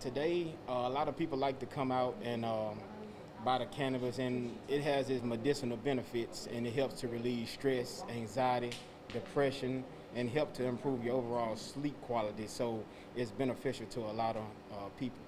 today, uh, a lot of people like to come out and um, buy the cannabis, and it has its medicinal benefits, and it helps to relieve stress, anxiety, depression, and help to improve your overall sleep quality. So it's beneficial to a lot of uh, people.